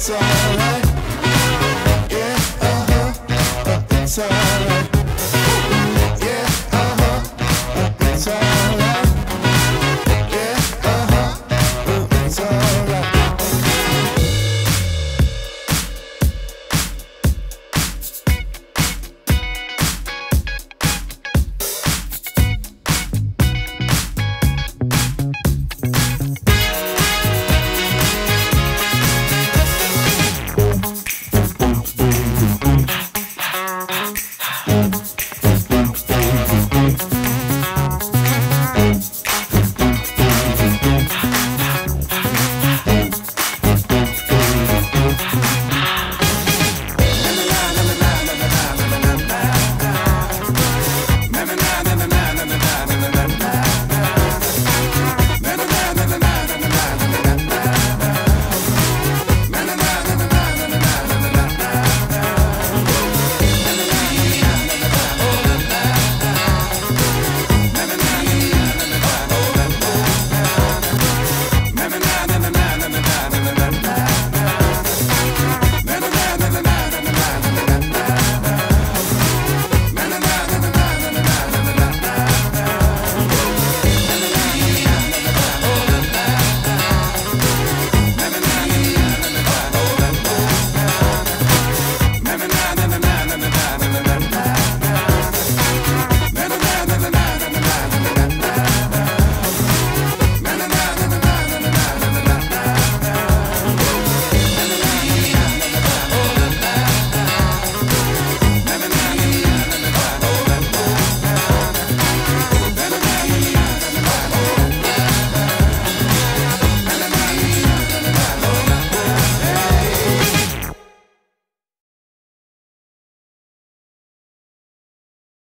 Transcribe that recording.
it's alright. Yeah, uh huh, uh, it's alright.